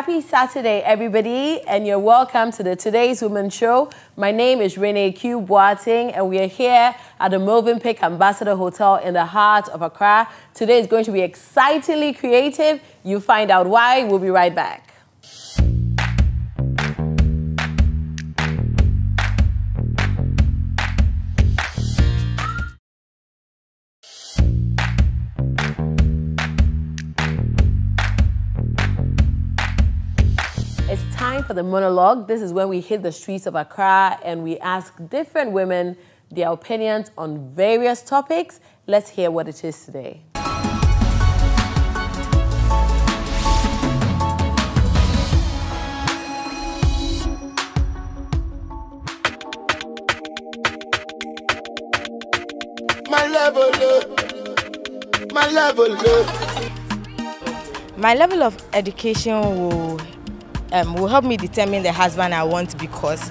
Happy Saturday, everybody, and you're welcome to the Today's Women Show. My name is Renee Q. Boateng, and we are here at the Movenpick Ambassador Hotel in the heart of Accra. Today is going to be excitingly creative. You find out why. We'll be right back. For the monologue. This is when we hit the streets of Accra and we ask different women their opinions on various topics. Let's hear what it is today. My level up, oh, my level up. Oh, my level of education will um, will help me determine the husband I want because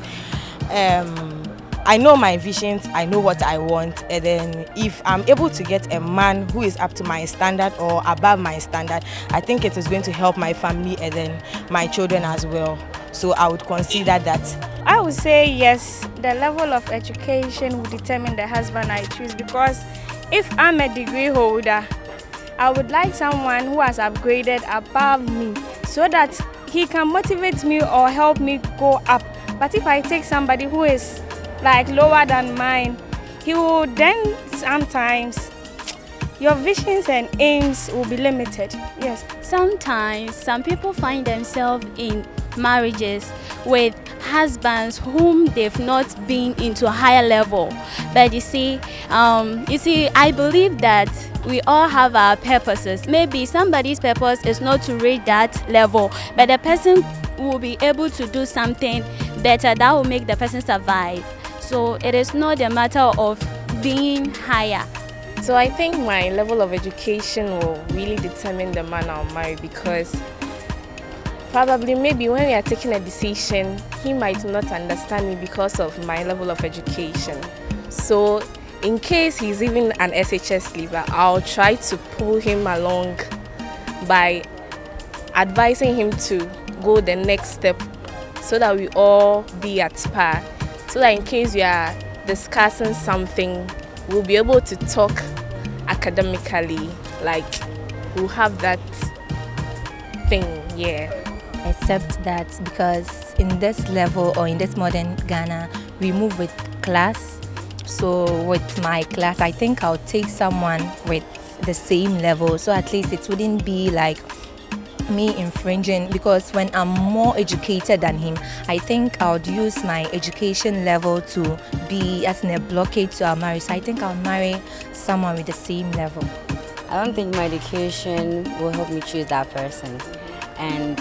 um, I know my visions, I know what I want, and then if I'm able to get a man who is up to my standard or above my standard, I think it is going to help my family and then my children as well. So I would consider that. I would say yes, the level of education will determine the husband I choose because if I'm a degree holder, I would like someone who has upgraded above me so that he can motivate me or help me go up. But if I take somebody who is like lower than mine, he will then sometimes your visions and aims will be limited. Yes. Sometimes some people find themselves in marriages with husbands whom they've not been into a higher level. But you see, um, you see, I believe that we all have our purposes. Maybe somebody's purpose is not to reach that level, but the person will be able to do something better that will make the person survive. So it is not a matter of being higher. So I think my level of education will really determine the man I'll marry because probably maybe when we are taking a decision, he might not understand me because of my level of education. So in case he's even an SHS leaver, I'll try to pull him along by advising him to go the next step so that we all be at par. So that in case we are discussing something, we'll be able to talk academically, like we'll have that thing, yeah. Except that because in this level or in this modern Ghana, we move with class so with my class, I think I'll take someone with the same level. So at least it wouldn't be like me infringing because when I'm more educated than him, I think I would use my education level to be as in a blockade to our marriage. So I think I'll marry someone with the same level. I don't think my education will help me choose that person. And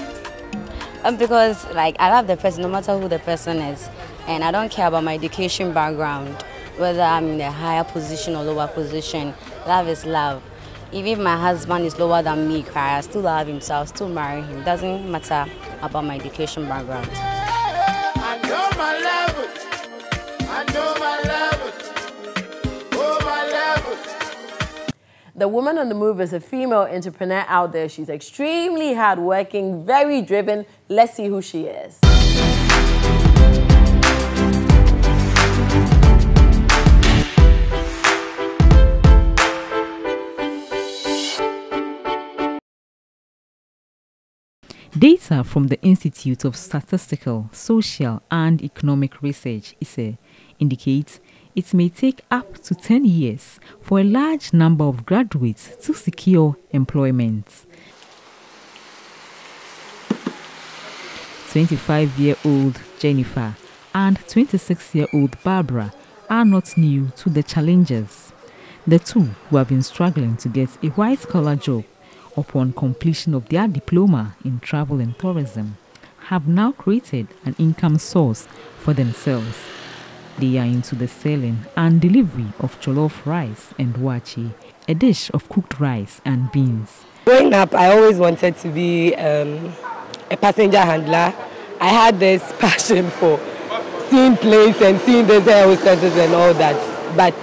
Um, because like I love the person no matter who the person is and I don't care about my education background whether I'm in a higher position or lower position. Love is love. Even if my husband is lower than me, I still love him, so I'll still marry him. Doesn't matter about my education background. I know my. I know my. The woman on the move is a female entrepreneur out there. She's extremely hardworking, very driven. Let's see who she is. Data from the Institute of Statistical, Social and Economic Research ISSER indicates it may take up to 10 years for a large number of graduates to secure employment. 25-year-old Jennifer and 26-year-old Barbara are not new to the challenges. The two who have been struggling to get a white-collar job upon completion of their diploma in travel and tourism, have now created an income source for themselves. They are into the selling and delivery of jollof rice and waakye, a dish of cooked rice and beans. Growing up, I always wanted to be um, a passenger handler. I had this passion for seeing planes and seeing the air hostesses and all that. But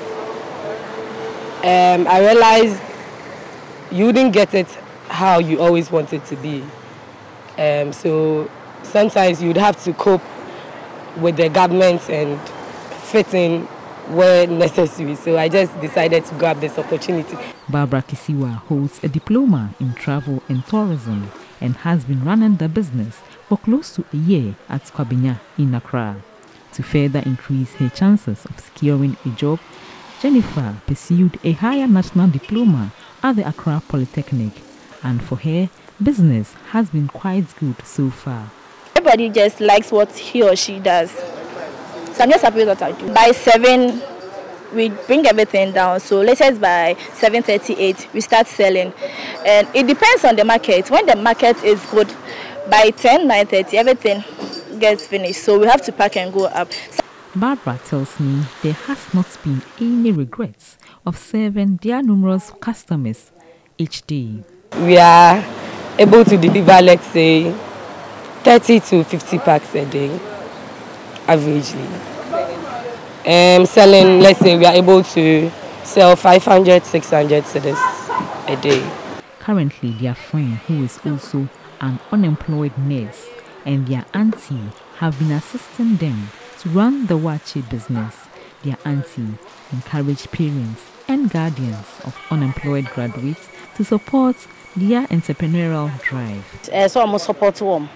um, I realized you didn't get it how you always wanted to be. Um, so sometimes you'd have to cope with the government and fit in where necessary. So I just decided to grab this opportunity. Barbara Kisiwa holds a diploma in travel and tourism and has been running the business for close to a year at Kwabenya in Accra. To further increase her chances of securing a job, Jennifer pursued a higher national diploma at the Accra Polytechnic, and for her, business has been quite good so far. Everybody just likes what he or she does. So I'm just happy with what I do. By 7, we bring everything down. So let's say by 7.38, we start selling. And it depends on the market. When the market is good, by 10, 9.30, everything gets finished. So we have to pack and go up. Barbara tells me there has not been any regrets of serving their numerous customers each day. We are able to deliver, let's say, 30 to 50 packs a day, averagely. Um, selling, let's say, we are able to sell 500, 600 cedis a day. Currently, their friend, who is also an unemployed nurse, and their auntie have been assisting them to run the Waakye business. Their auntie encouraged parents and guardians of unemployed graduates to support their entrepreneurial drive. Eh, so I'm a support them.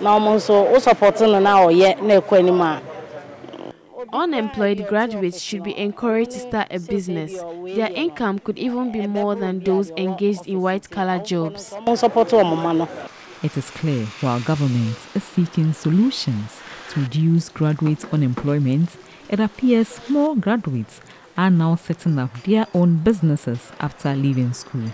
Now I'm also supporting now. Yeah, Unemployed graduates should be encouraged to start a business. Their income could even be more than those engaged in white-collar jobs. It is clear while government is seeking solutions to reduce graduate unemployment, it appears more graduates are now setting up their own businesses after leaving school.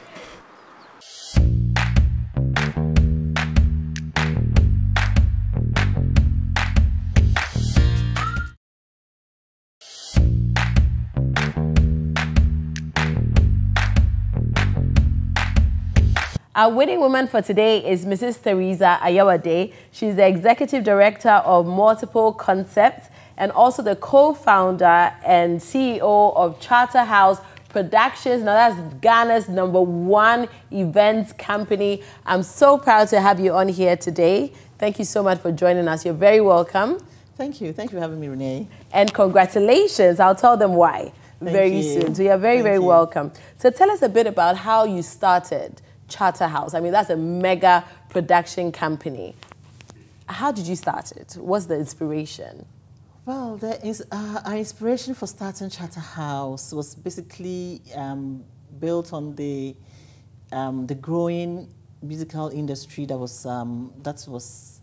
Our winning woman for today is Mrs. Theresa Ayoade. She's the executive director of Multiple Concepts and also the co-founder and CEO of Charterhouse Productions. Now that's Ghana's number one events company. I'm so proud to have you on here today. Thank you so much for joining us. You're very welcome. Thank you. Thank you for having me, Renee. And congratulations. I'll tell them why Thank very you. soon. So you're very, Thank very you. welcome. So tell us a bit about how you started Charterhouse. I mean, that's a mega production company. How did you start it? What's the inspiration? Well, there is uh, our inspiration for starting Charterhouse was basically um, built on the um, the growing musical industry that was um, that was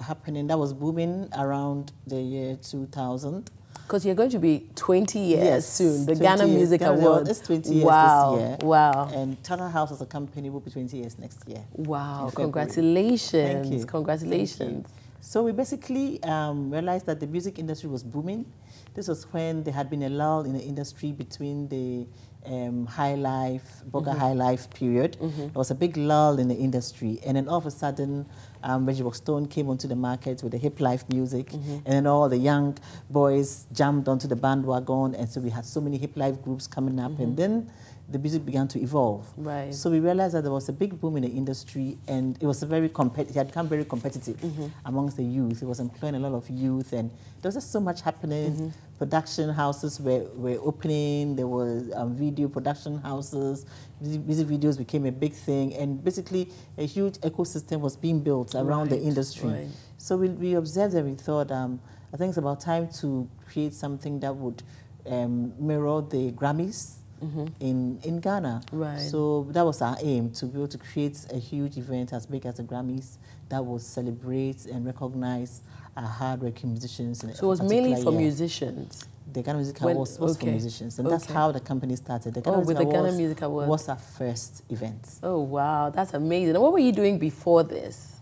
happening that was booming around the year 2000 because you're going to be 20 years yes, soon. The Ghana. Music Ghana Awards. It's 20 years wow. this year. Wow. And Charterhouse as a company will be 20 years next year. Wow. Congratulations. Thank you. Congratulations. Thank you. So we basically um, realized that the music industry was booming. This was when there had been a lull in the industry between the um, high life, burger mm -hmm. high life period. Mm -hmm. There was a big lull in the industry. And then all of a sudden, um, Reggie Rockstone came onto the market with the hip life music. Mm -hmm. And then all the young boys jumped onto the bandwagon. And so we had so many hip life groups coming up. And mm-hmm. then the music began to evolve. Right. So we realized that there was a big boom in the industry, and it was a very competitive. It had become very competitive mm -hmm. amongst the youth. It was employing a lot of youth, and there was just so much happening. Mm -hmm. Production houses were, were opening. There were um, video production houses. Music videos became a big thing, and basically a huge ecosystem was being built around right. the industry. Right. So we, we observed and we thought, um, I think it's about time to create something that would um, mirror the Grammys mm -hmm. in, in Ghana. Right. So that was our aim, to be able to create a huge event as big as the Grammys that would celebrate and recognize our hardworking musicians. so it was mainly for year. musicians? The Ghana Music Awards was okay. for musicians, and okay. that's how the company started. The Ghana oh, Music with the Ghana Music Awards was our first event. Oh wow, that's amazing! And what were you doing before this?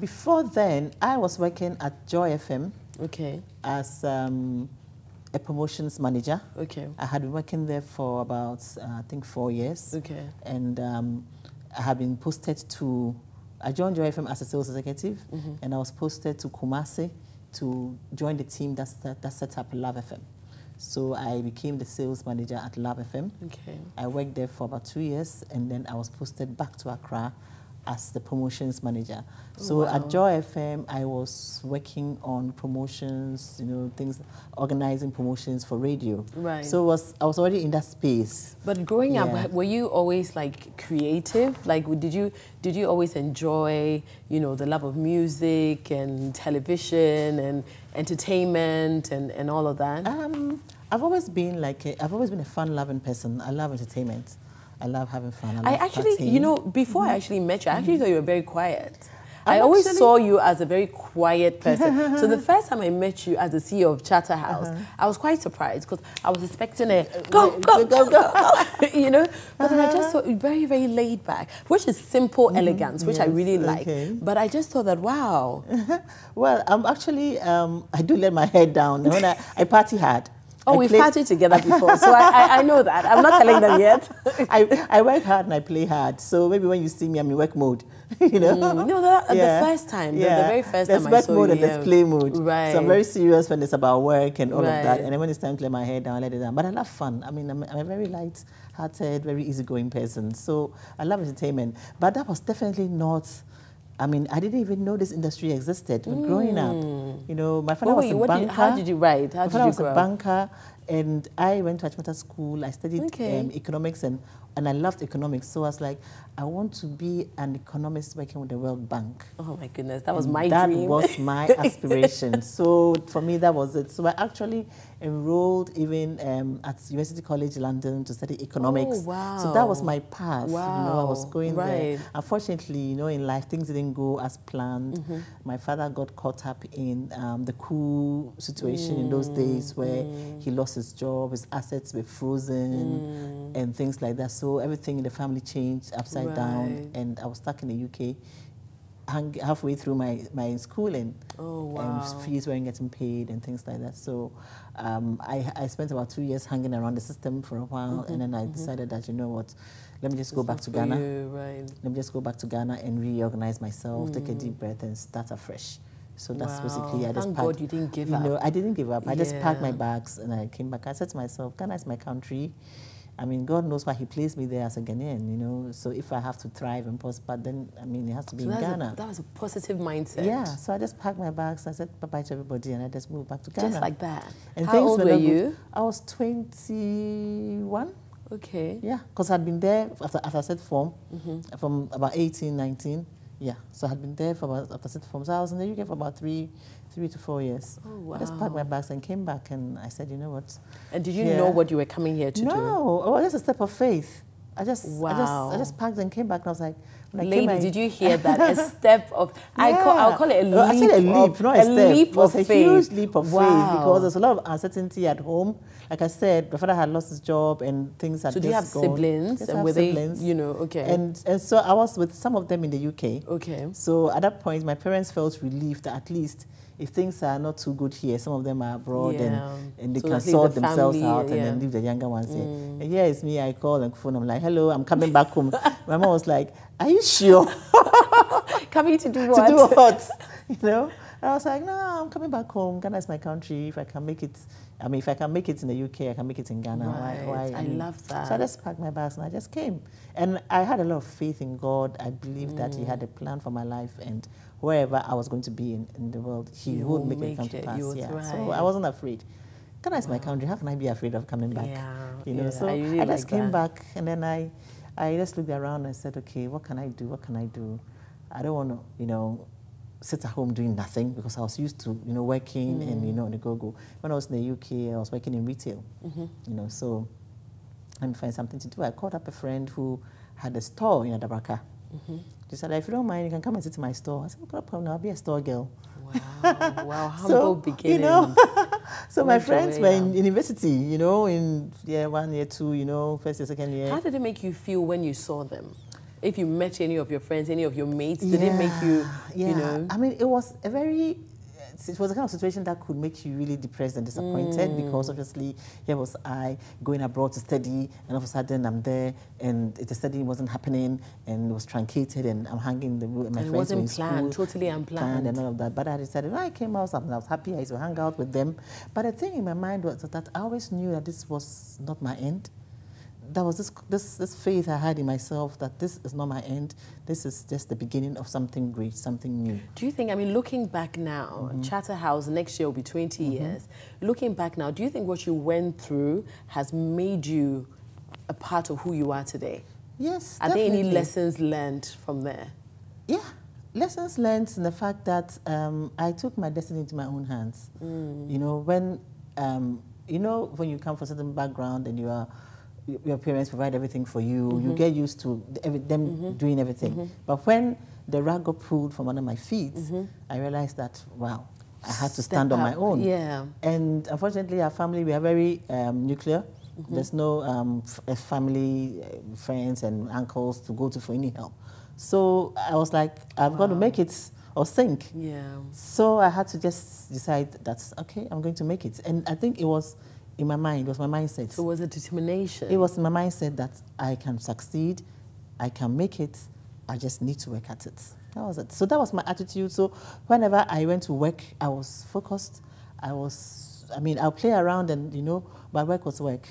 Before then, I was working at Joy FM. Okay. As um, a promotions manager. Okay. I had been working there for about, uh, I think, four years. Okay. And um, I had been posted to, I joined Joy FM as a sales executive, mm -hmm. and I was posted to Kumasi to join the team that, set, that set up Love FM. So I became the sales manager at Love FM. Okay. I worked there for about two years, and then I was posted back to Accra as the promotions manager. So Wow. at Joy FM, I was working on promotions, you know, things, organizing promotions for radio. Right. So was I was already in that space. But growing Yeah. up, were you always like creative? Like, did you did you always enjoy, you know, the love of music and television and entertainment and, and all of that? Um, I've always been like a, I've always been a fun-loving person. I love entertainment. I love having fun. I, I actually, partying. you know, before I actually met you, I actually thought you were very quiet. I I'm always actually- saw you as a very quiet person. so the first time I met you as the CEO of Charterhouse, Uh-huh. I was quite surprised because I was expecting a go, go, go, go, go, you know. But then I just Uh-huh. saw you very, very laid back, which is simple elegance, which I Mm-hmm. Really like. okay. But I just thought that, wow. Well, I'm actually um, I do let my head down when I, I party hard. Oh, I we've play- partied together before, so I, I, I know that. I'm not telling them yet. I, I work hard and I play hard. So maybe when you see me, I'm in work mode. you know? Mm, no, the- the first time, the- the very first there's time I work mode you, and yeah. there's play mode. Right. So I'm very serious when it's about work and all of that. And then when it's time to let my head down, I let it down. But I love fun. I mean, I'm, I'm a very light-hearted, very easygoing person. So I love entertainment. But that was definitely not. I mean, I didn't even know this industry existed when growing up. You know, my father was a what did- banker. how did you write? How my did father you was grow a banker, and I went to Achimota School. I studied Okay. um, economics, and, and I loved economics. So I was like, I want to be an economist working with the World Bank. Oh my goodness, that was And my that dream. was my aspiration. so for me, that was it. So I actually enrolled even um, at University College London to study economics. Oh, wow. So that was my path. Wow. You know, I was going right. there. Unfortunately, you know, in life things didn't go as planned. Mhm. My father got caught up in um, the coup situation in those days where he lost his job, his assets were frozen, and things like that. So everything in the family changed upside down, and I was stuck in the UK hang, halfway through my, my schooling. Oh, wow. And fees weren't getting paid and things like that. So um, I, I spent about two years hanging around the system for a while. Mhm, And then I mhm. decided that, you know what, let me just go back to Ghana. you, right. Let me just go back to Ghana and reorganize myself, take a Mm. deep breath and start afresh. So that's Wow. basically, I just Thank packed, God you didn't give you know, up. I didn't give up. I just packed my bags and I came back. I said to myself, Ghana is my country. I mean, God knows why He placed me there as a Ghanaian, you know. So if I have to thrive and prosper, then I mean, it has to be So in Ghana. A, that was a positive mindset. Yeah, so I just packed my bags. I said bye bye to everybody, and I just moved back to Ghana. Just like that. And How old were were you? I was twenty-one. Okay. Yeah, because I'd been there after, after I said form Mhm. from about 18, 19. Yeah, so I had been there for about after said form. So I was in the UK for about three, three to four years. Oh, I just packed my bags and came back, and I said, you know what? And did you Yeah. know what you were coming here to do? No, it was just a step of faith. I just, I just, Wow. I just packed and came back, and I was like, I Lady, I- did you hear that? A step of, I call, I'll call it a oh, leap. Well, I said a leap, of, not a, step. leap it was of a faith. huge leap of wow. faith because there's a lot of uncertainty at home. Like I said, my father had lost his job and things had So do you have gone. siblings? Yes, And were they, you know, okay. And and so I was with some of them in the UK. Okay. So at that point, my parents felt relieved that at least if things are not too good here, some of them are abroad Yeah. and, and they So can sort the themselves family, out and yeah. then leave the younger ones here. Mm. And here is me, I call and phone, I'm like, hello, I'm coming back home. my mom was like, are you sure? coming to do what? to do what? You know? And I was like, no, I'm coming back home. Ghana is my country. If I can make it, I mean, if I can make it in the UK, I can make it in Ghana. Why? Right. why I mean, love So I just packed my bags and I just came. And I had a lot of faith in God. I believed that He had a plan for my life and wherever I was going to be in, in the world, He You would will make, it make come to pass. Yeah. So. I wasn't afraid. Ghana is my country. How can I be afraid of coming back? Yeah, You know, yeah, so I I, just like came that. back and then I, I just looked around and said, okay, what can I do? What can I do? I don't want to, you know, sit at home doing nothing because I was used to, you know, working and, you Mm. know, on the go-go. When I was in the UK, I was working in retail, Mhm. you know, so let me find something to do. I called up a friend who had a store in Adabraka. Mhm. She said, if you don't mind, you can come and sit in my store. I said, no problem, I'll be a store girl. Wow, wow, humble so, beginnings. You know, so my friends were in university, you know, in year one, year two, you know, first year, second year. How did it make you feel when you saw them? If you met any of your friends, any of your mates, did it make you, yeah. you know? I mean, it was a very, it was a kind of situation that could make you really depressed and disappointed Mm. because obviously here was I going abroad to study, and all of a sudden I'm there, and the study wasn't happening, and it was truncated, and I'm hanging in the room, and my And it friends were wasn't in planned, school, totally unplanned. and all of that. But I decided when I came out, I was happy. I used to hang out with them. But the thing in my mind was that I always knew that this was not my end there was this, this, this faith I had in myself that this is not my end. This is just the beginning of something great, something new. Do you think, I mean, looking back now, Mhm. Charterhouse next year will be 20 Mhm. years. Looking back now, do you think what you went through has made you a part of who you are today? Yes, Are there any lessons learned from there? Yeah, lessons learned in the fact that um, I took my destiny into my own hands. Mm. You know, when um, you know when you come from a certain background and you are your parents provide everything for you, you Mhm. get used to every, them Mhm. doing everything. Mhm. But when the rug got pulled from under my feet, Mhm. I realized that wow, I had to Step stand on my own. yeah. And unfortunately, our family we are very um, nuclear. Mhm. There's no um, f- family, uh, friends, and uncles to go to for any help. So I was like, I've got to make it or sink. Yeah. So I had to just decide that okay, I'm going to make it. And I think it was in my mind, it was my mindset. So it was it determination? It was my mindset that I can succeed, I can make it, I just need to work at it. That was it. So that was my attitude. So whenever I went to work, I was focused. I was, I mean, I'll play around and, you know, my work was work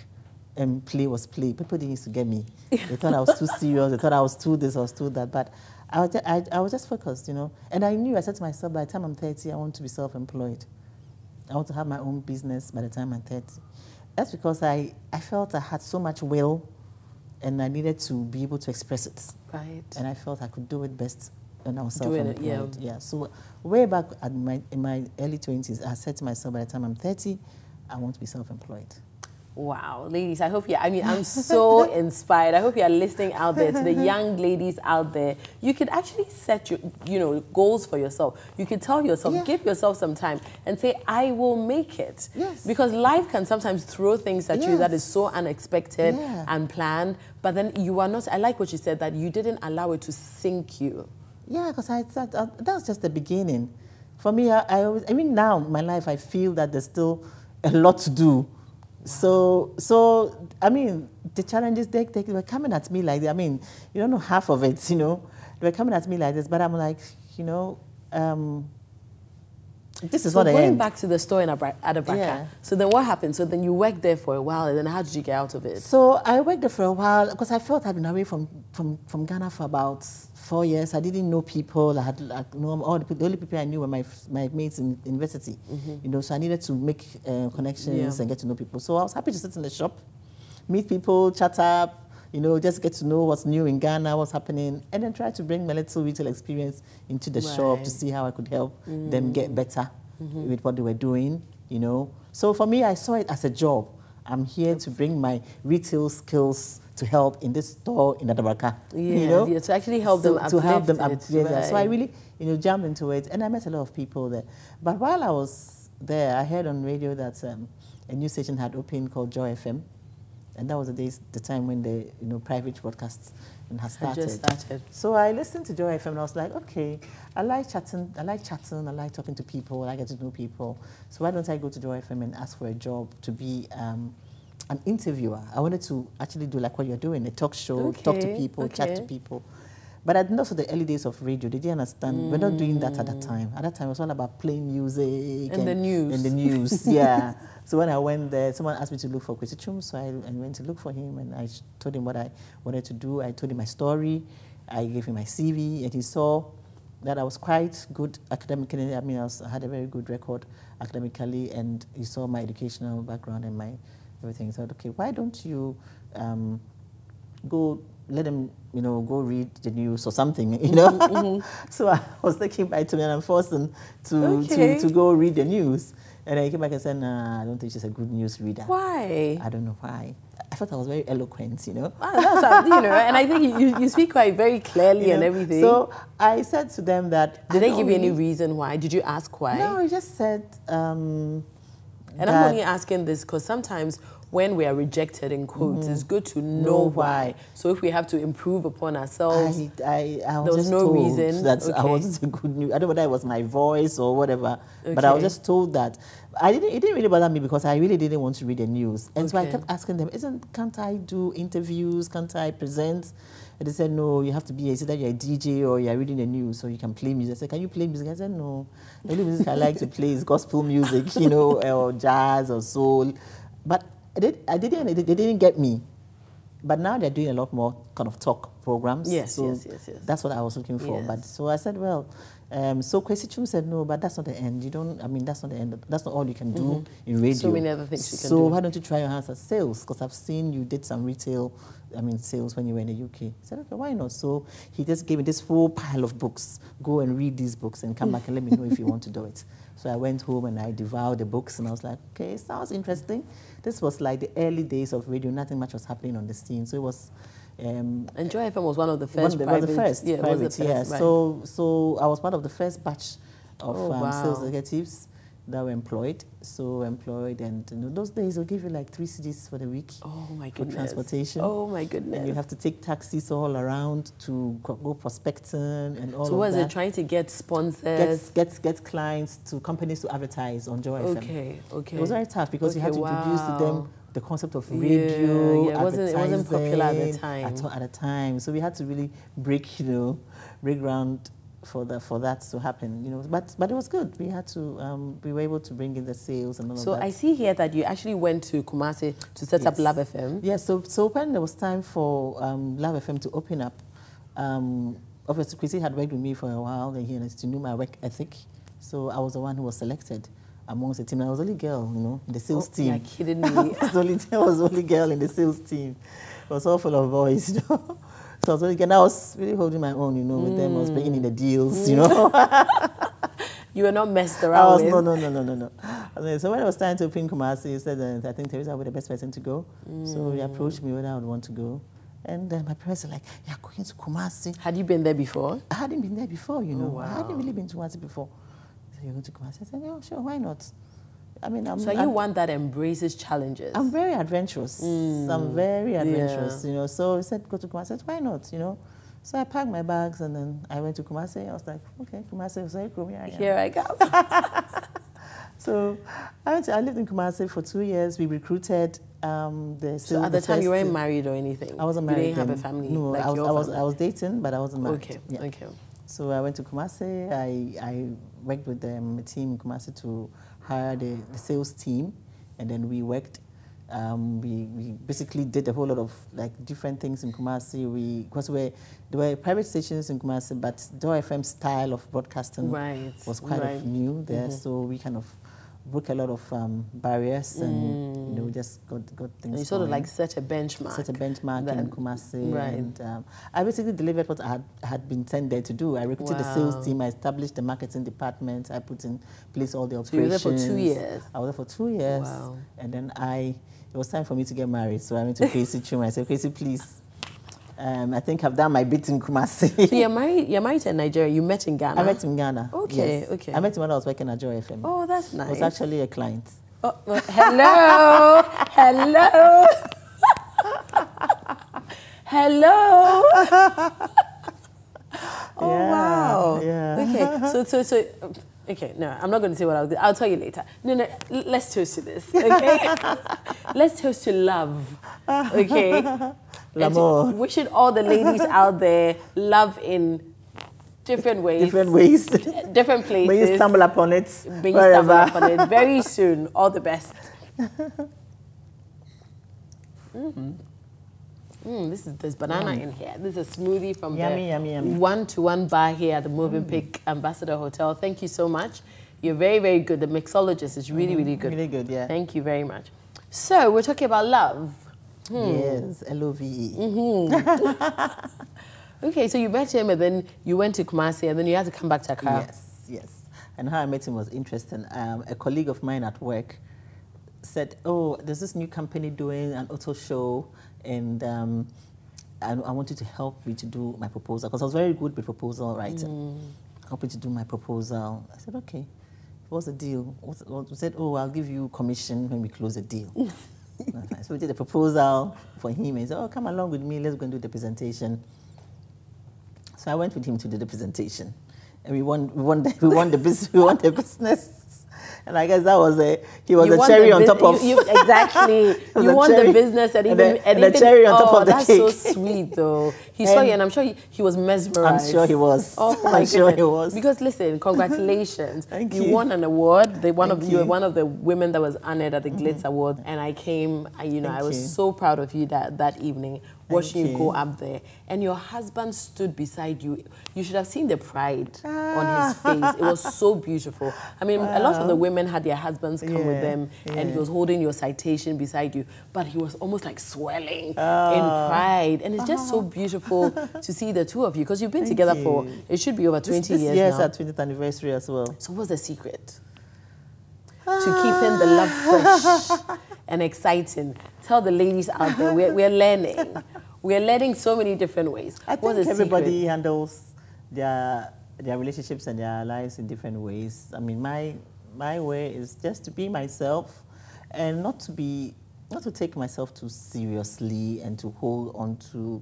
and play was play. People didn't used to get me. They thought I was too serious. They thought I was too this, I was too that. But I was, just, I, I was just focused, you know. And I knew, I said to myself, by the time I'm 30, I want to be self-employed. I want to have my own business by the time I'm 30. That's because I, I felt I had so much will and I needed to be able to express it. Right. And I felt I could do it best when I was self-employed. yeah. yeah. So way back my, in my early 20s, I said to myself, by the time I'm 30, I want to be self-employed. Wow, ladies, I hope you, I mean, I'm so inspired. I hope you are listening out there to the young ladies out there. You could actually set your, you know, goals for yourself. You could tell yourself, give yourself some time and say, I will make it. Yes. Because life can sometimes throw things at you that is so unexpected Yeah. and planned, but then you are not, I like what you said, that you didn't allow it to sink you. Yeah, because I thought uh, that was just the beginning. For me, I, I always, I mean, now in my life, I feel that there's still a lot to do. So, so I mean, the challenges they, they were coming at me like, I mean, you don't know half of it, you know. They were coming at me like this, but I'm like, you know, um, this is so not the going back to the store in Abra- Adabraka, Yeah. so then what happened? So then you worked there for a while, and then how did you get out of it? So I worked there for a while because I felt I'd been away from, from, from Ghana for about four years. I didn't know people. I had like, know all the, the only people I knew were my, my mates in university. You know, so I needed to make uh, connections Yeah. and get to know people. So I was happy to sit in the shop, meet people, chat up, you know, just get to know what's new in Ghana, what's happening, and then try to bring my little retail experience into the shop to see how I could help them get better Mhm. with what they were doing, you know. So for me, I saw it as a job. I'm here to bring my retail skills to help in this store in Adabraka. Yeah, you know? yeah, to actually help them to help them uplift it, upgrade that. So I really, you know, jumped into it, and I met a lot of people there. But while I was there, I heard on radio that um, a new station had opened called Joy FM, and that was the days, the time when the you know private broadcasts had started. just started. So I listened to Joy FM and I was like, okay, I like chatting, I like chatting, I like talking to people, I like getting to know people. So why don't I go to Joy FM and ask for a job to be um, an interviewer? I wanted to actually do like what you're doing, a talk show, talk to Okay, people, chat to people. But I think also the early days of radio, they didn't understand. We're not doing that at that Mm. time. At that time, it was all about playing music And the news. And the news, yeah. so when I went there, someone asked me to look for Kwesi Twum, so I, I went to look for him, and I told him what I wanted to do. I told him my story. I gave him my CV, and he saw that I was quite good academically. I mean, I, was, I had a very good record academically, and he saw my educational background and my everything. He said, okay, why don't you um, go let them, you know, go read the news or something, you know. Mhm, so I was taken by to me and I'm forced them to, Okay. to, to go read the news. And I came back and said, nah, I don't think she's a good news reader. Why? I don't know why. I thought I was very eloquent, you know. Wow, that's you know, and I think you, you speak quite very clearly You and everything. So I said to them that. Did I they give you any reason why? Did you ask why? No, I just said. Um, And I'm only asking this because sometimes when we are rejected in quotes, Mhm. it's good to know, why. So if we have to improve upon ourselves, I, I, I was there was just no told reason. that I wasn't a good news. I don't know whether it was my voice or whatever, but I was just told that. I didn't. It didn't really bother me because I really didn't want to read the news, and so I kept asking them, "Isn't? Can't I do interviews? Can't I present?" And they said, "No, you have to be either you're a DJ or you're reading the news, so you can play music." I said, "Can you play music?" I said, "No, the only music I like to play is gospel music, you know, or jazz or soul." But I, did, I didn't. They didn't get me. but now they're doing a lot more kind of talk programs. Yes, so yes, yes, yes. That's what I was looking for. Yes. But so I said, well, um, so Kwesi Twum said no, but that's not the end. You don't. I mean, that's not the end. That's not all you can do Mhm. in radio. So many other things you can so do. So why don't you try your hands at sales? Because I've seen you did some retail. I mean, sales when you were in the UK. I said, okay, why not? So he just gave me this whole pile of books. Go and read these books and come back and let me know if you want to do it. So I went home and I devoured the books and I was like, okay, sounds interesting. This was like the early days of radio. Nothing much was happening on the scene. So it was. Um, And Joy FM was one of the one first of the, the private- first, yeah, was the first, yeah. right. So, so I was part of the first batch of Oh, um, wow. sales executives that were employed. So employed, and you know, those days they'll give you like three CDs for the week. Oh my for goodness. transportation. Oh my And goodness. you have to take taxis all around to go prospecting and all So was that. it trying to get Get, sponsors? get, get clients to companies to advertise on Joy FM. Okay, okay. It was very tough because you had to Okay, introduce to them the concept of radio, yeah, it wasn't- it wasn't popular at the time. At, all- at the time, so we had to really break, you know, break ground for that for that to happen, you know. But but it was good. We had to um, we were able to bring in the sales and all So of that. So I see here that you actually went to Kumasi to set up Yes. Love FM. Yes, so, so when there was time for um, Love FM to open up, um, obviously Chrissy had worked with me for a while and he has to know my work ethic. So I was the one who was selected amongst the team. I was the only girl, you know, in the sales Oh, team. you're kidding me. I, was the only, I was the only girl in the sales team. It was all full of boys, you know. So I was and I was really holding my own, you know, with them. I was bringing in the deals, you know. You were not messed I around was, with. no, no, no, no, no, no. So when I was time to open Kumasi, he said, uh, I think Theresa was the best person to go. So he approached me whether I would want to go. And uh, my parents were like, you're going to Kumasi. Had you been there before? I hadn't been there before, you know. I wow. hadn't really been to Kumasi before. So you're going to Kumasi? I said, yeah, sure, why not? I mean, I'm, So are you I'm, one that embraces challenges? I'm very adventurous. I'm very adventurous, Yeah. you know. So he said, go to Kumasi. I said, why not, you know? So I packed my bags and then I went to Kumasi. I was like, okay, Kumasi like, here I am. Here I go. So I, went to, I lived in Kumasi for two years. We recruited um, the. So at the time you weren't married or anything? I wasn't You married. didn't have a then. family No, like I was. I was. family? I was dating, but I wasn't married. Okay, Yeah. okay. So I went to Kumasi. I I worked with um, a team in Kumasi to hire a, the sales team, and then we worked. Um, we, we basically did a whole lot of like different things in Kumasi. We because we there were private stations in Kumasi, but the FM style of broadcasting Right, was quite right. of new there. Mhm. So we kind of broke a lot of um, barriers and you know just got got things. And you sort of like set a benchmark. set a benchmark in Kumasi. Right. And um, I basically delivered what I had, had been sent there to do. I recruited the sales team, I established the marketing department, I put in place all the So you were there for two years? I was there for two years. Wow. And then I, it was time for me to get married. So I went to Kwesi Chuma. I said, Kwesi, please. Um, I think I've done my bit in Kumasi. So you're married. You're married to Nigeria. You met in Ghana. I met in Ghana. Okay, yes. okay. I met him when I was working at Joy FM. Oh, that's I nice. was actually a client. Oh, well, hello, hello, hello. oh Yeah, wow. yeah. Okay. So so so. Okay, no, I'm not going to say what I'll do. I'll tell you later. No, no, let's toast to this, okay? let's toast to love, okay? L'amour. Wishing all the ladies out there love in different ways. Different ways. Different places. May you stumble upon it May you wherever. stumble upon it very soon. All the best. Mm. Mm, this is there's banana Yum. in here. This is a smoothie from Yummy, the yummy, yummy. one to one bar here at the Movenpick Ambassador Hotel. Thank you so much. You're very, very good. The mixologist is really, Mhm, really good. really good, yeah. Thank you very much. So we're talking about love. Hmm. Yes, L O V E. Mhm. okay, so you met him and then you went to Kumasi and then you had to come back to Accra. Yes, yes. And how I met him was interesting. Um, a colleague of mine at work said, "Oh, there's this new company doing an auto show, and um, I, I want you to help me to do my proposal because I was very good with proposal writing. Help me to do my proposal." I said, "Okay." What's the deal? What, said, "Oh, I'll give you commission when we close the deal." so we did a proposal for him. And he said, "Oh, come along with me. Let's go and do the presentation." So I went with him to do the presentation, and we won. We won. The, we won the. We won the business. And I guess that was a he was You a cherry the on top of you, you, exactly. you want cherry- the business and and even the- and the even- cherry on top oh, of the that's so sweet though. He saw you, and I'm sure he, he was mesmerized. I'm sure he was. Oh I'm my sure he goodness. was. Because listen, congratulations. Thank you. you. won an award. They one of Thank you were one of the women that was honored at the mm-hmm. Glitz Award, and I came. You know, Thank I was you. so proud of you that that evening, watching you. you. go up there, and your husband stood beside you. You should have seen the pride ah. on his face. It was so beautiful. I mean, a lot of the women had their husbands come with Yeah, them, and he was holding your citation beside you, but he was almost like swelling ah. in Oh. pride, and it's just so beautiful to see the two of you because you've been Thank together for it should be over twenty this years year's now. our 20th anniversary as well. So what's the secret to keeping the love ah. fresh and exciting? Tell the ladies out there we're, we're learning. We're learning so many different ways. I What's think everybody secret? handles their their relationships and their lives in different ways. I mean, my my way is just to be myself, and not to be not to take myself too seriously and to hold on to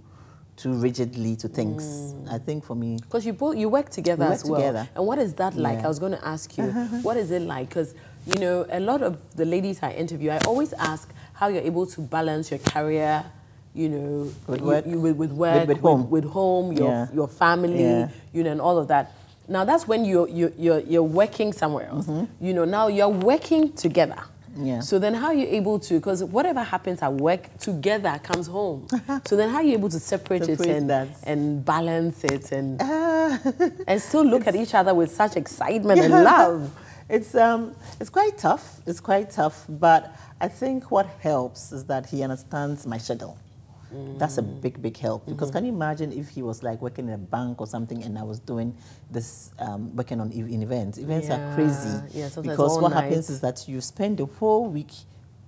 too rigidly to things. Mm. I think for me, Because you both you work together We as well. together. And what is that like? Yeah. I was going to ask you, what is it like? Because you know, a lot of the ladies I interview, I always ask how you're able to balance your career. You know, With you- work. you, with, with With- work, with home. with, home, your Yeah. your family, Yeah. you know, and all of that. Now that's when you're you're you're, you're working somewhere else. You know, now you're working together. Yeah. So then, how are you able to? Because whatever happens at work, together comes home. so then, how are you able to separate, it and, that. and balance it and and still look at each other with such excitement and love? It's um, it's quite tough. It's quite tough, but I think what helps is that he understands my schedule. That's a big, big help because Mm-hmm. can you imagine if he was like working in a bank or something and I was doing this, um, working on in events? Events Yeah, are crazy yeah, sometimes because what night. happens is that you spend the whole week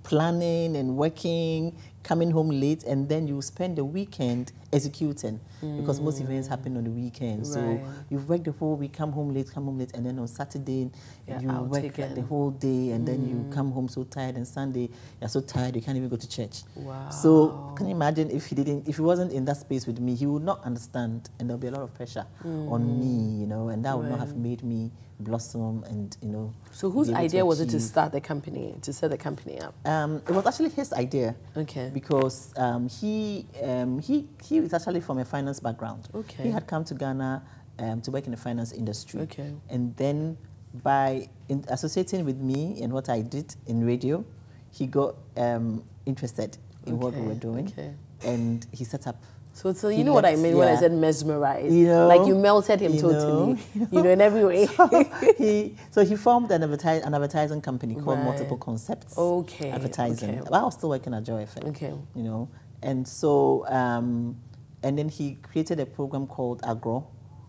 planning and working, coming home late, and then you spend the weekend executing because most events happen on the weekend. So Right. you work the whole week, come home late, come home late, and then on Saturday You're you out work again. the whole day, and then you come home so tired, and Sunday you're so tired you can't even go to church. Wow. So can you imagine if he didn't, if he wasn't in that space with me, he would not understand, and there'll be a lot of pressure on me, you know, and that would not have made me blossom and you know. So whose be able to idea was it to start the company, to set the company up? Um, it was actually his idea. Okay. Because um, he um, he he is actually from a finance background. Okay. He had come to Ghana um, to work in the finance industry. Okay. And then by in associating with me and what I did in radio, he got um, interested in what we were doing, okay. and he set up. So, so you he know what I mean when I said mesmerized. You know, like you melted him you totally. know, you know, in every way. he so he formed an, advertise, an advertising company called Right. Multiple Concepts Okay, Advertising. okay. But I was still working at Joy FM. Okay. You know, and so um, and then he created a program called Agoro.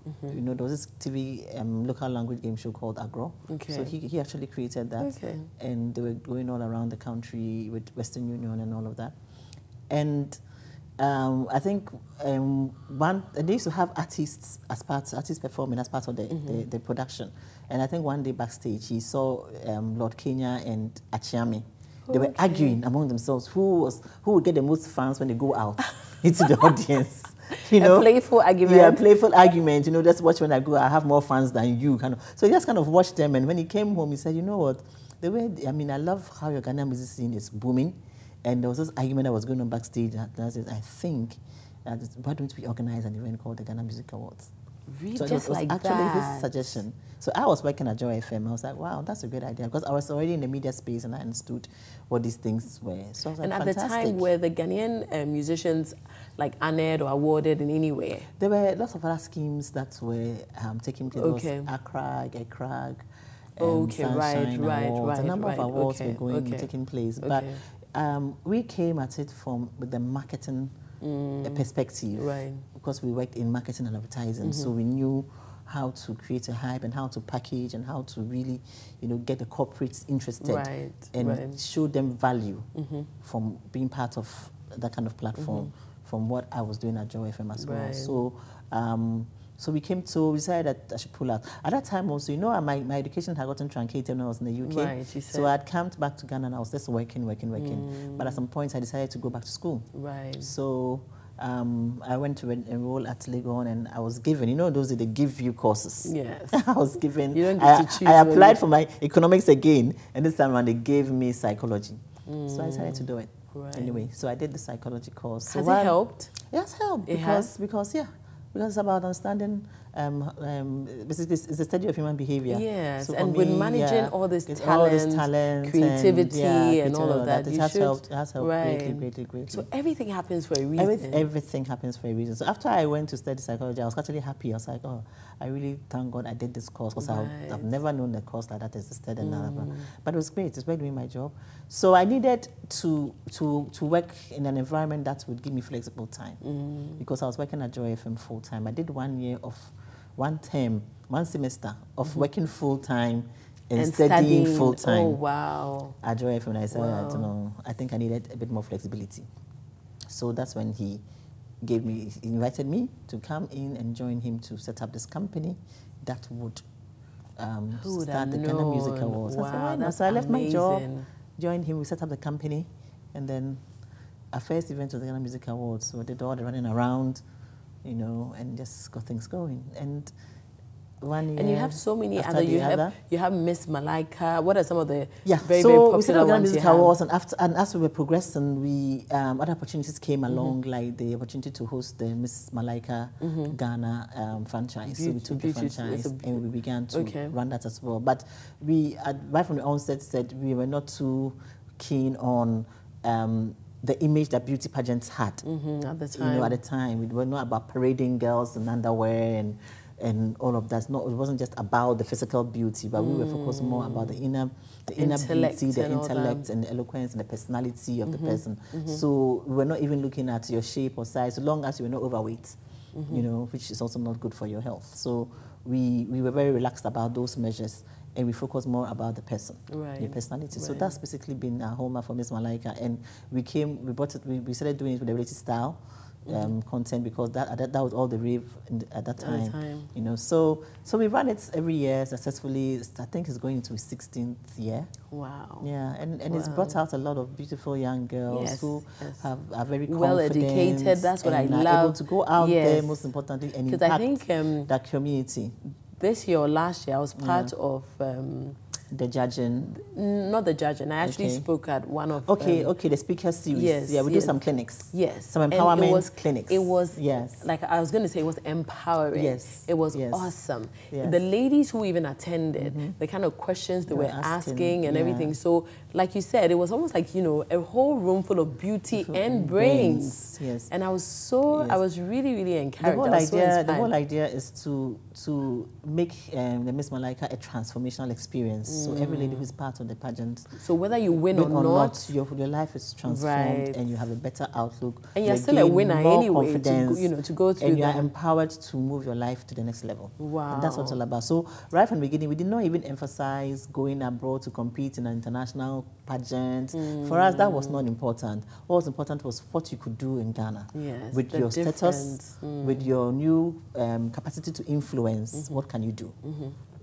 Mm-hmm. You know, there was this TV um, local language game show called Agoro. Okay. So he, he actually created that. Okay. And they were going all around the country with Western Union and all of that. And um, I think um, one and they used to have artists as part artists performing as part of the, Mm-hmm. the, the production. And I think one day backstage he saw um, Lord Kenya and Akyeame. They were Okay. arguing among themselves who was who would get the most fans when they go out into the audience. You A know, playful argument. Yeah, playful argument. You know, just watch when I go. I have more fans than you. Kind of. So he just kind of watched them, and when he came home, he said, "You know what? The way I mean, I love how your Ghana music scene is booming." And there was this argument that was going on backstage. That that is, I think, that is, why don't we organize an event called the Ghana Music Awards? Really? So it was like actually that. his suggestion. So I was working at Joy FM. I was like, wow, that's a great idea because I was already in the media space and I understood what these things were. So like, And at the time, were the Ghanaian uh, musicians like honored or awarded in any way? There were lots of other schemes that were um, taking place. Okay. Was ACRAG, ECRAG, Okay, right, Sunshine right, Awards. right, A number right. of awards Okay, were going okay. taking place. But um, we came at it from with the marketing uh, perspective. Mm. Right. Because we worked in marketing and advertising. So Mhm. we knew how to create a hype and how to package and how to really, you know, get the corporates interested Right, and right. show them value Mhm. from being part of that kind of platform from what I was doing at Joy FM as well. Mm-hmm. So, um, so we came to we decided that I should pull out. At that time also, you know, uh, my, my education had gotten truncated when I was in the UK. Right, so. I had come back to Ghana and I was just working, working, working. But at some point I decided to go back to school. Right. So um, I went to enroll at Legon and I was given, you know, those that they give you courses. Yes. I was given, You don't get I, to choose I applied for my economics again, and this time around they gave me psychology. So I decided to do it. Right. Anyway, so I did the psychology course. So Has it helped? It has helped It because, has? because yeah, because it's about understanding. Um, um, basically, it's a study of human behavior. Yes, for and with me, managing yeah, all this with all this talent, talent, creativity, and, yeah, and all of that, it has should- helped. It has helped greatly, Right. greatly, greatly. So everything happens for a reason. Every, everything happens for a reason. So after I went to study psychology, I was actually happy. I was like, oh, I really thank God I did this course because I've, I've never known a course like that existed. And blah, blah, blah. Mm. But it was great. It's great doing my job. So I needed to, to, to work in an environment that would give me flexible time Mm. because I was working at Joy FM full time. I did one year of one term, one semester of working full time and, Mm-hmm. And studying, studying. full time. Oh, wow. At Joy FM, I said, "Oh, I Wow. don't know. I think I needed a bit more flexibility. So that's when he gave me, he invited me to come in and join him to set up this company that would um, start the Ghana Music? Awards. I said, "Why not?" that's So I left my job, joined him, we set up the company, and then our first event was the Ghana Music Awards. So I did all the running around, you know, and just got things going. And one year And you have so many other. the You have you have Miss Malaika. What are some of the yeah, very so very we popular up Ghana ones Music? Awards, and after and as we were progressing, we um, other opportunities came Mm-hmm. along, like the opportunity to host the Miss Malaika Mhm. Ghana um, franchise. so we took the beauty- it's a franchise and we began to Okay. run that as well. But we, right from the onset, said we were not too keen on. Um, the image that beauty pageants had Mhm, at the you know, time. at the time, it was not about parading girls in underwear and and all of that. No, it wasn't just about the physical beauty, but we were focused more about the inner, the inner Intellect beauty, the intellect and the eloquence and the personality of Mhm, the person. mhm. So we were not even looking at your shape or size, as long as you were not overweight, Mhm. you know, which is also not good for your health. So we we were very relaxed about those measures. And we focused more about the person, Right, your personality. So that's basically been our hallmark for Miss Malaika. And we came, we brought it, we, we started doing it with the reality style um, content because that, that that was all the rave in the, at that time. time. You know, so so we run it every year successfully. I think it's going into its 16th year. Wow. Yeah, and, and it's brought out a lot of beautiful young girls Yes, who yes. have are very Well educated, that's what I love. able to go out there most importantly and impact I think um, that community. this year or last year I was part Yeah. of um, the judging. Not the judging. I actually Okay. spoke at one of. Okay, um, okay, the speaker series. Yes. yeah, we yes. do some clinics. Yes. some And empowerment it was, clinics. It was yes, like I was going to say, it was empowering. Yes, It was yes, awesome. yes. The ladies who even attended, the kind of questions they They were asking, asking, and yeah. everything. So, like you said, it was almost like you know a whole room full of beauty and brains. brains, yes. And I was so, I was really, really encouraged. the whole I was so idea, the whole idea is to to make um, the Miss Malaika a transformational experience. So every lady Mm. who's part of the pageant, So whether you win or not, your your life is transformed Right. and you have a better outlook. And you're you still a winner anyway to you know, to go through and you are empowered to move your life to the next level. Wow. And that's what it's all about. So right from the beginning, we did not even emphasize going abroad to compete in an international pageant. For us, that was not important. What was important was what you could do in Ghana Yes, with your status. Mm. with your new um, capacity to influence. What can you do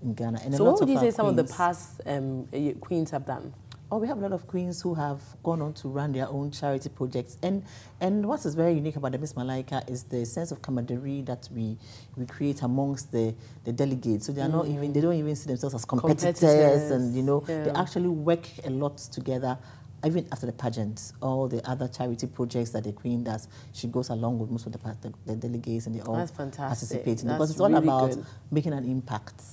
in Ghana? And so what would you say some of the past um, queens have done? Oh, we have a lot of queens who have gone on to run their own charity projects. And and what is very unique about the Miss Malaika is the sense of camaraderie that we we create amongst the, the delegates. So they are not Mm. even they don't even see themselves as competitors, Competitors, and you know they actually work a lot together. Even after the pageant, all the other charity projects that the Queen does, she goes along with most of the, the, the delegates and they all That's fantastic. participate. That's because it's all about good. making an impact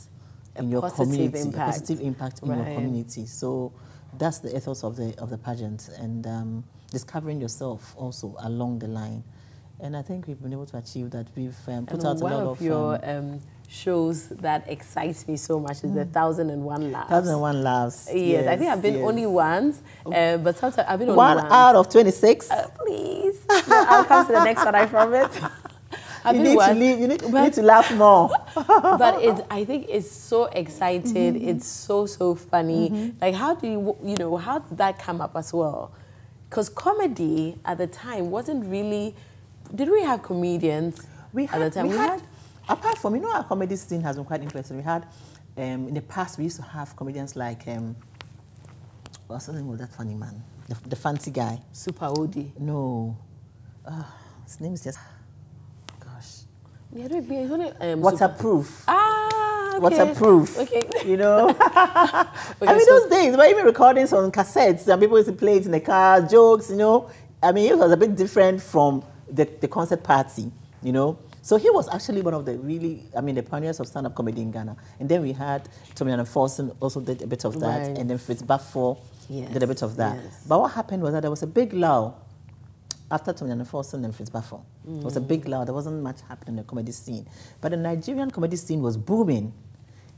in your positive community, impact. a positive impact in Right. your community. So that's the ethos of the of the pageant and um, discovering yourself also along the line. And I think we've been able to achieve that. We've um, put And out a lot of of your um, um, shows that excites me so much is the Thousand and One Laughs. thousand and one laughs. Yes, I think I've been yes. only once, uh, but sometimes I've been one out of twenty six. please, No, I'll come to the next one. I promise. You need to leave, you need, you need to laugh more. but it, I think it's so excited. Mm-hmm. It's so so funny. Like, how do you you know how did that come up as well? Because comedy at the time wasn't really. Did we have comedians We at the time? we had, apart from you know our comedy scene has been quite interesting. We had um, in the past we used to have comedians like um, what's the name of that funny man, the, the fancy guy. Super OD. No, uh, His name is just, Yeah, it's only, um, waterproof. Ah, okay. Waterproof. Okay. You know. I mean, so- those days, we're even recordings on cassettes, and people used to play it in the car, jokes, you know. I mean, it was a bit different from the, the concert party, you know. So he was actually one of the really, I mean, the pioneers of stand-up comedy in Ghana. And then we had Tommy Annan-Forson also did a bit of that, Right. and then Fritz Baffour Yes, did a bit of that. yes. But what happened was that there was a big lull after Tommy Annan-Forson and Fritz Baffour. There was a Mm. big lull. There wasn't much happening in the comedy scene. But the Nigerian comedy scene was booming.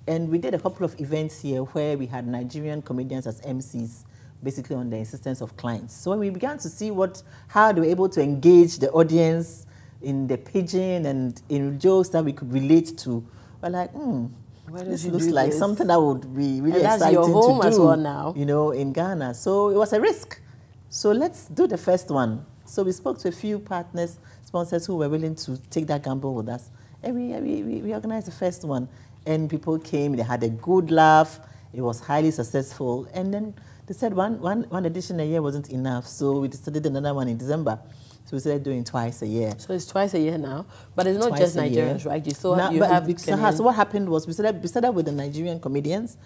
And we did a couple of events here where we had Nigerian comedians as MCs, basically on the insistence of clients. So when we began to see what, how they were able to engage the audience in the pidgin and in jokes that we could relate to, we're like, hmm, this looks like this? something that would be really exciting to do, well now. you know, in Ghana. So it was a risk. So let's do the first one. So we spoke to a few partners, sponsors who were willing to take that gamble with us. And we, we, we, organized the first one. And people came, they had a good laugh. It was highly successful. And then they said one, one, one edition a year wasn't enough. So we decided another one in December. So we started doing twice a year. So it's twice a year now, but it's not Twice just a year. Right? You still Now, you have so what happened was we started, we started with the Nigerian comedians,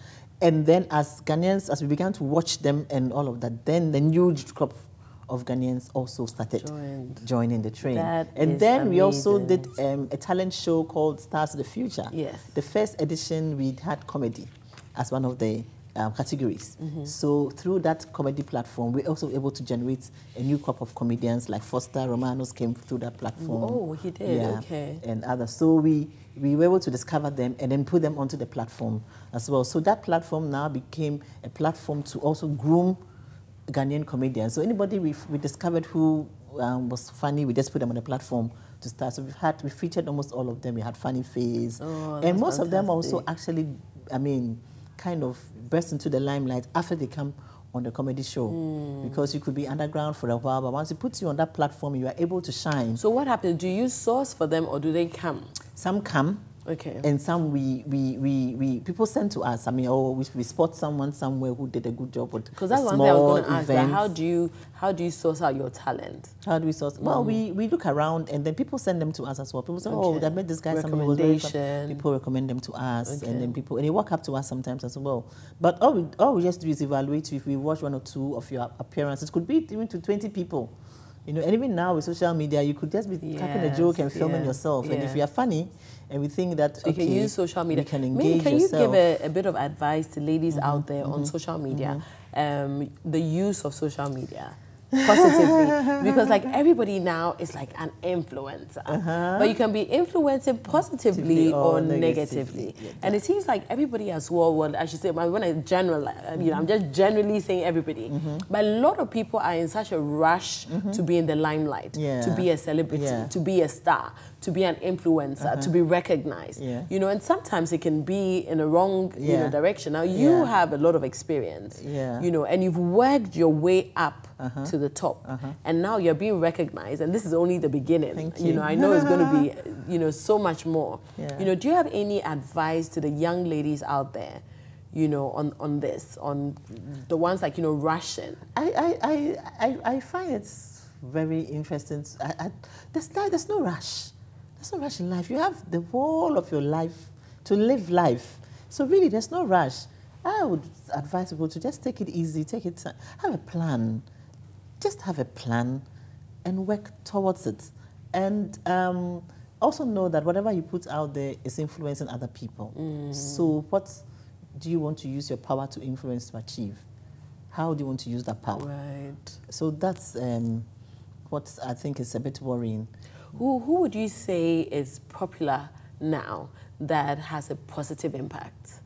and then as Ghanaians, as we began to watch them and all of that, then the new crop of Ghanaians also started Joined. joining the train. That and then we also did um, a talent show called Stars of the Future. Yes. The first edition, we had comedy as one of the um, categories. Mhm. So through that comedy platform, we're also able to generate a new crop of comedians like Foster Romanus came through that platform. Oh, he did, Yeah, okay. And others. So we, we were able to discover them and then put them onto the platform as well. So that platform now became a platform to also groom Ghanaian comedians. So anybody we, we discovered who um, was funny, we just put them on the platform to start. So we've had, we featured almost all of them. We had Funny Face. Oh, and most of them also actually, I mean, kind of burst into the limelight after they come on the comedy show. Hmm. Because you could be underground for a while, but once it puts you on that platform, you are able to shine. So what happens? Do you source for them or do they come? Some come. Okay. And some we, we, we, we people send to us. I mean, oh, we, we spot someone somewhere who did a good job Because that's one thing I was going to ask. Event. how do you how do you source out your talent? How do we source? Well, Mm. we, we look around and then people send them to us as well. People say, oh, I met this guy. something was very fun." Recommendation. People recommend them to us, Okay. and then people and they walk up to us sometimes as well. But all we all we just do is evaluate you. If we watch one or two of your appearances, could be even to twenty people. You know, and even now with social media, you could just be cracking a joke and filming yourself. And if you are funny, and we think that So you okay, can use social media. can Maybe engage can yourself. you give a, a bit of advice to ladies Mm-hmm, out there on social media, um, the use of social media positively? because like everybody now is like an influencer, Uh-huh. but you can be influencing positively or or negatively. negatively. And it seems like everybody as well. Well, I should say, when I general, you know, I'm just generally saying everybody, Mm-hmm. but a lot of people are in such a rush to be in the limelight, to be a celebrity, Yeah. to be a star, to be an influencer, to be recognized. Yeah. You know, and sometimes it can be in a wrong you know, direction. Now you Yeah. have a lot of experience. Yeah. You know, and you've worked your way up Uh-huh. to the top. Uh-huh. And now you're being recognized and this is only the beginning. Thank You you. know, I know it's gonna be, you know, so much more. Yeah. You know, do you have any advice to the young ladies out there? You know, on, on this, on the ones like, you know, rushing. I, I, I, I, I find it's very interesting. I, I, there's, no- there's no rush. There's no rush in life. You have the whole of your life to live life. So really, there's no rush. I would advise people to just take it easy, take it, time, have a plan. Just have a plan and work towards it. And um, also know that whatever you put out there is influencing other people. So what do you want to use your power to influence to achieve? How do you want to use that power? Right. So that's um, what I think is a bit worrying. Who, who would you say is popular now that has a positive impact?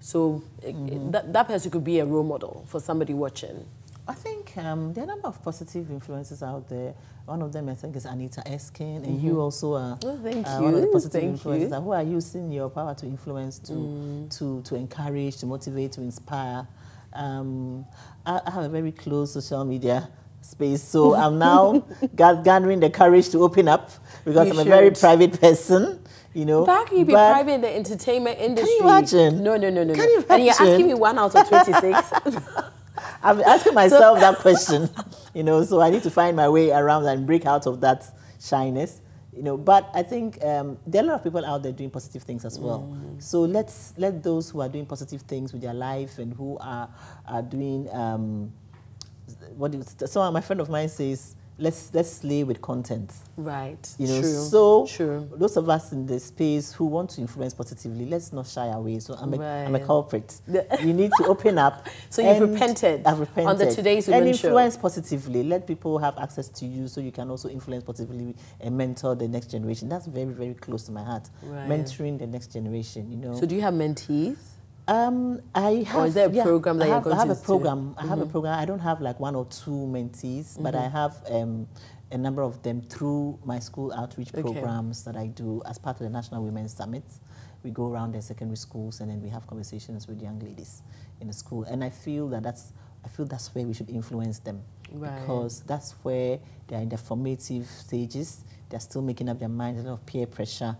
So eh, Mm-hmm. that, that person could be a role model for somebody watching. I think um, there are a number of positive influences out there. One of them, I think, is Anita Erskine, and you Mhm. also are Oh, thank uh, one of the positive thank influences. you. Who are using your power to influence, to, Mm. to, to encourage, to motivate, to inspire? Um, I, I have a very close social media space, so I'm now gathering the courage to open up because You I'm a very private person. You know, How can you be private in the entertainment industry? imagine? No, no, no, no. Can no. you And you're asking me one out of 26. I'm asking myself that question, you know, so I need to find my way around and break out of that shyness. You know, but I think um, there are a lot of people out there doing positive things as well. Mm. So let's let those who are doing positive things with their life and who are are doing um, what do you, so my friend of mine says let's let's slay with content Right. you know True. so True. those of us in the space who want to influence positively let's not shy away so i'm a, am a culprit you need to open up So you've repented i've repented on the Today's and Women Show. influence positively let people have access to you so you can also influence positively and mentor the next generation that's very very close to my heart Right. mentoring the next generation you know So do you have mentees? Um, I have. Or is there a yeah, program that I you're have, going I have to a program. I have a Mhm. program. I don't have like one or two mentees, but I Mhm. have um, a number of them through my school outreach Okay. programs that I do as part of the National Women's Summit. We go around the secondary schools and then we have conversations with young ladies in the school. And I feel that that's. I feel that's where we should influence them Right. because that's where they are in the formative stages. They're still making up their minds, a lot of peer pressure.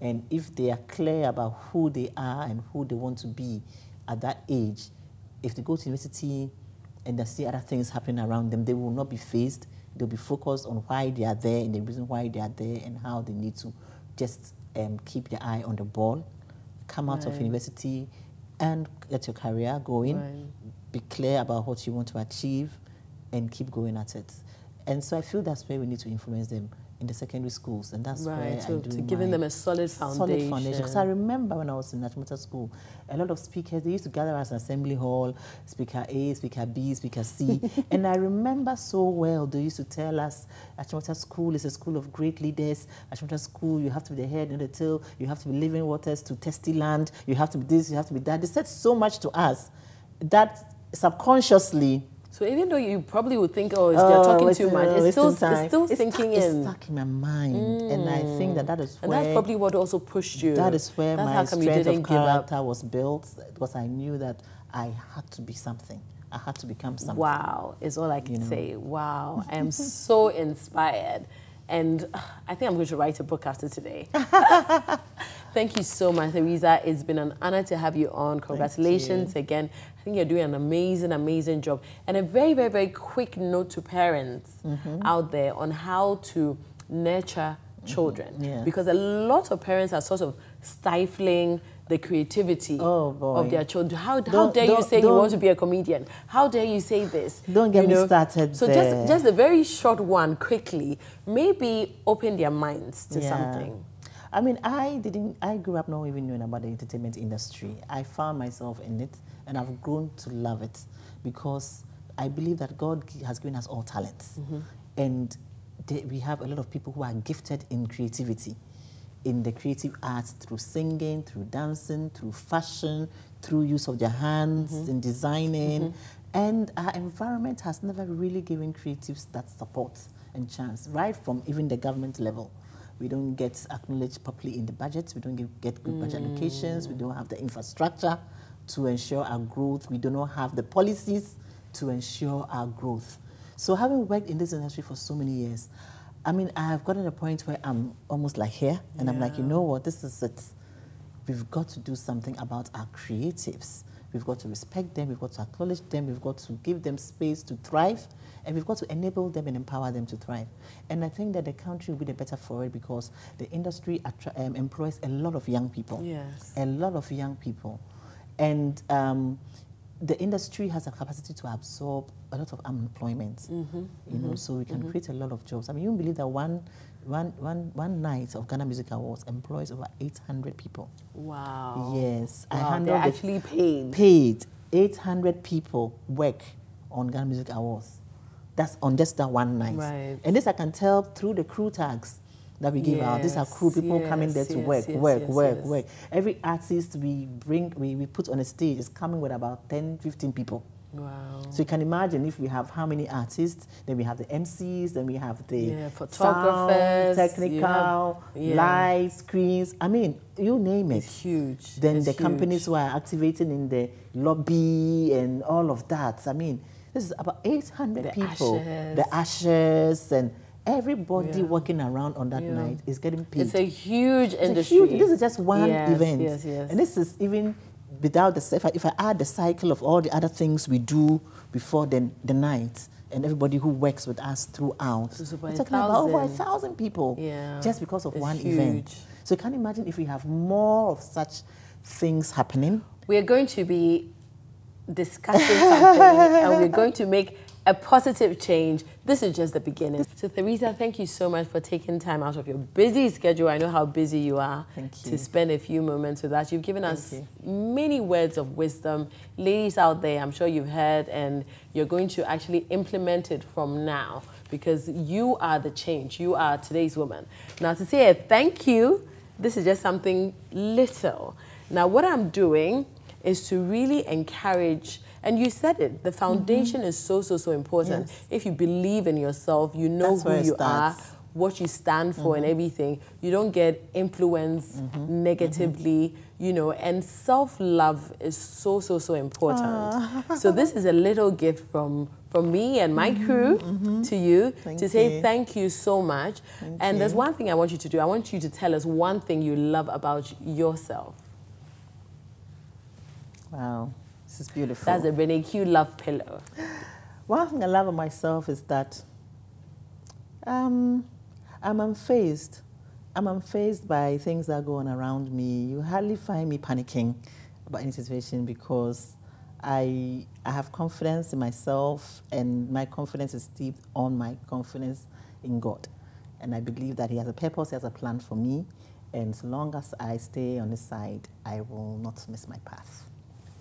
And if they are clear about who they are and who they want to be at that age, if they go to university and they see other things happening around them, they will not be fazed. They'll be focused on why they are there and the reason why they are there and how they need to just um, keep their eye on the ball, come out of university and get your career going, Right. be clear about what you want to achieve, and keep going at it. And so I feel that's where we need to influence them in the secondary schools, and that's Right, where so I do to giving them a solid Solid foundation. foundation. Because I remember when I was in Achimota School, a lot of speakers they used to gather us in assembly hall, speaker A, speaker B, speaker C, and I remember so well. They used to tell us, Achimota School is a school of great leaders. Achimota School, you have to be the head and the tail. You have to be living waters to testy land. You have to be this. You have to be that. They said so much to us that subconsciously. So even though you probably would think, oh, they're Oh, talking too much, it's still, it's still It's sinking stuck, in. It's stuck in my mind, and I think that that is And where that's probably what also pushed you. that is where That's my how come you strength of character was built because I knew that I had to be something. I had to become something. Wow, is all I can You know. say. Wow, I am so inspired. And uh, I think I'm going to write a book after today. Thank you so much, Theresa. It's been an honor to have you on. Congratulations again. I think you're doing an amazing, amazing job. And a very, very, very quick note to parents Mhm. out there on how to nurture children. Yeah. Because a lot of parents are sort of stifling the creativity Oh, of their children. How, how dare you say you want to be a comedian? How dare you say this? Don't get You me started So there. just just a very short one, quickly, maybe open their minds to Yeah. something. I mean, I didn't. I grew up not even knowing about the entertainment industry. I found myself in it, and I've grown to love it because I believe that God has given us all talents, Mhm. and they, we have a lot of people who are gifted in creativity, in the creative arts through singing, through dancing, through fashion, through use of their hands Mhm. in designing, Mhm. and our environment has never really given creatives that support and chance, right from even the government level. We don't get acknowledged properly in the budget. We don't get, get good budget mm. allocations. We don't have the infrastructure to ensure our growth. We do not have the policies to ensure our growth. So having worked in this industry for so many years, I mean, I have gotten to a point where I'm almost like here, and I'm like, you know what, this is it. We've got to do something about our creatives. We've got to respect them, we've got to acknowledge them, we've got to give them space to thrive, and we've got to enable them and empower them to thrive. And I think that the country will be the better for it because the industry um, employs a lot of young people. Yes. A lot of young people. And um, the industry has a capacity to absorb a lot of unemployment. Mhm, You know, mhm, so we can mhm. create a lot of jobs. I mean, you believe that one, one, one, one night of Ghana Music Awards employs over 800 people. Wow. Yes, I Wow, handle they're the- actually paid. Paid. 800 people work on Ghana Music Awards. That's on just that one night. Right. And this I can tell through the crew tags that we give out. These are crew Yes, people coming there to yes, work, yes, work, yes, work, yes. work. Every artist we bring, we, we put on a stage is coming with about 10, 15 people. Wow. So you can imagine if we have how many artists, then we have the MCs, then we have the Yeah, photographers, you technical, have- yeah. lights, screens. I mean, you name it. It's huge. Then It's the huge. companies who are activating in the lobby and all of that. I mean, this is about 800 The people. ushers. The ushers and everybody Yeah. working around on that Yeah. night is getting paid. It's a huge It's a industry. huge- this is just one Yes, event. Yes, yes. And this is even without the, if I, if I add the cycle of all the other things we do before the, the night, and everybody who works with us throughout. So We're talking about over a thousand people Yeah. just because of It's one huge. event. So you can imagine if we have more of such things happening. We're going to be discussing something and we're going to make a positive change. This is just the beginning. So, Theresa, thank you so much for taking time out of your busy schedule. I know how busy you are Thank to spend a few moments with us. You've given Thank us you. many words of wisdom. Ladies out there, I'm sure you've heard, and you're going to actually implement it from now because you are the change. You are today's woman. Now, to say a thank you, this is just something little. Now, what I'm doing is to really encourage. And you said it, the foundation is so, so, so important. Yes. If you believe in yourself, you know That's who you are, what you stand for and everything, you don't get influenced Mm-hmm. negatively, you know, and self-love is so, so, so important. so this is a little gift from from me and my crew to you Mm-hmm. Thank to say you. thank you so much. and there's one thing I want you to do. I want you to tell us one thing you love about yourself. Wow, this is beautiful. That's a Renee Q love pillow. One thing I love of myself is that um, I'm unfazed. I'm unfazed by things that go on around me. You hardly find me panicking about any situation because I, I have confidence in myself, and my confidence is steeped on my confidence in God. And I believe that He has a purpose, He has a plan for me. And so long as I stay on His side, I will not miss my path.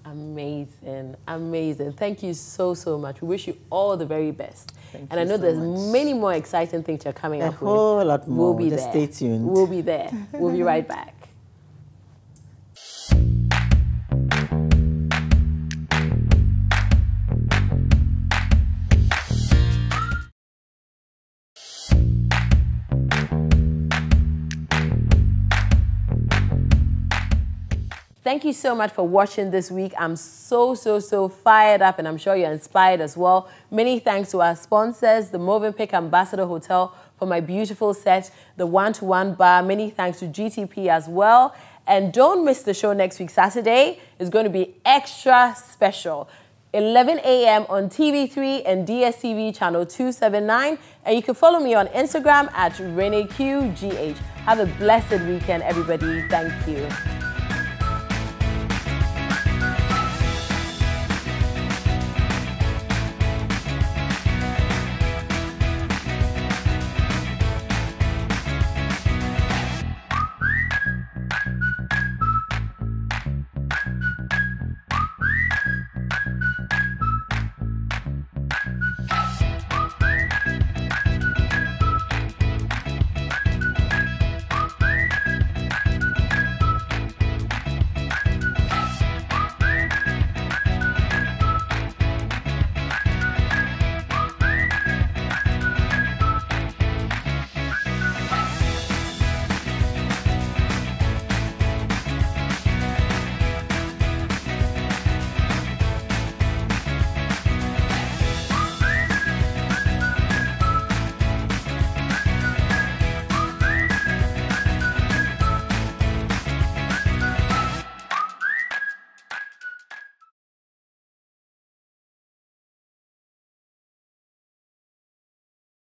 Amazing, amazing. Thank you so, so much. We wish you all the very best. Thank and I know so there's much. many more exciting things you're coming A up with. A whole lot more. We'll be Just there. stay tuned. We'll be there. We'll be right back. Thank you so much for watching this week. I'm so, so, so fired up and I'm sure you're inspired as well. Many thanks to our sponsors, the Movenpick Ambassador Hotel for my beautiful set, the one-to-one bar. Many thanks to GTP as well. And don't miss the show next week, Saturday. It's going to be extra special. 11 a.m. on TV3 and DSTV channel 279. And you can follow me on Instagram at ReneeQGH. Have a blessed weekend, everybody. Thank you.